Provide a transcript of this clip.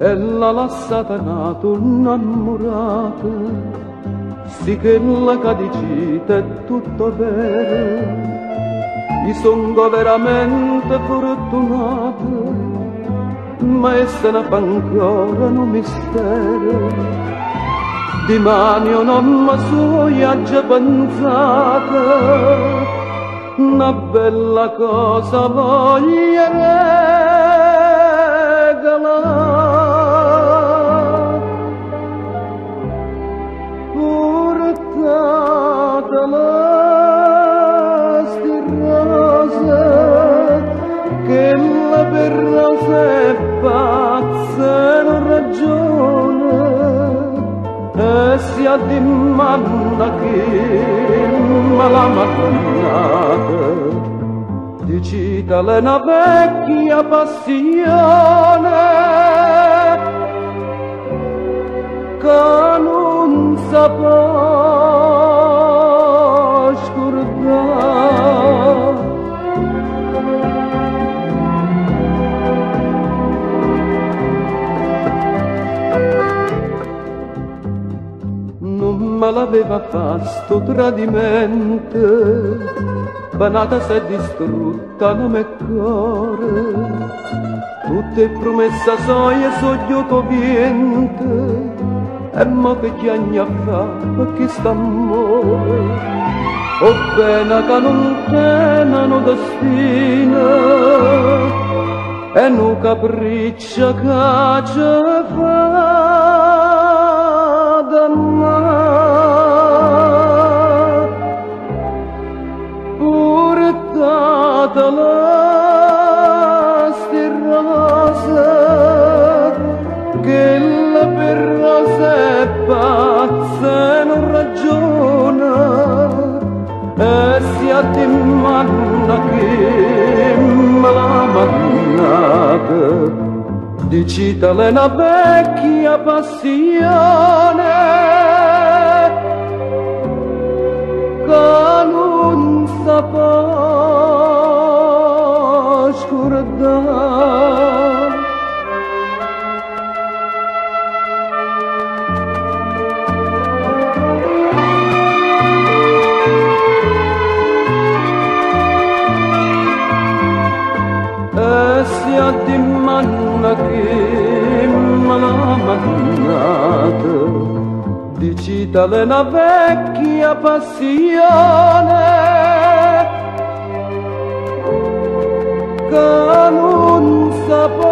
e l'ha lasciata nato innamorata, sì che la cadicita è tutto vero. Io sono veramente fortunato, ma fa ancora un mistero. Di mani non mi sono già pensata, una bella cosa voglio di manna che me l'ha mattonata. Dicitale una vecchia passione che non sa Me l'aveva fatto tradimento, banata si è distrutta non me cuore, tutte promesse soie sogliuto viente, e mo che chiagna fa perché sta amore. O pena che non tenano destino, e nu capriccio che ci fa sia di manna che me l'ha mannata. Dicitale una vecchia passione che non sa può scordare. Dicitale una vecchia passione. Che non sa può